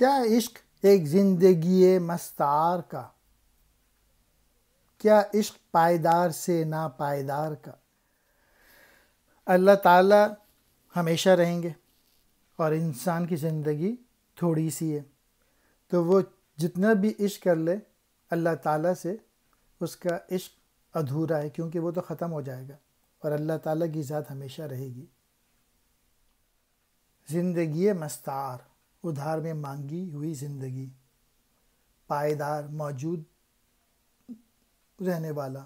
क्या इश्क एक ज़िंदगी मस्तार का? क्या इश्क पायदार से ना पायदार का? अल्लाह ताला हमेशा रहेंगे और इंसान की ज़िंदगी थोड़ी सी है। तो वो जितना भी इश्क कर ले, अल्लाह ताला से उसका इश्क अधूरा है, क्योंकि वो तो ख़त्म हो जाएगा और अल्लाह ताला की ज़ात हमेशा रहेगी। ज़िंदगी मस्तार। उधार में मांगी हुई ज़िंदगी। पायदार मौजूद रहने वाला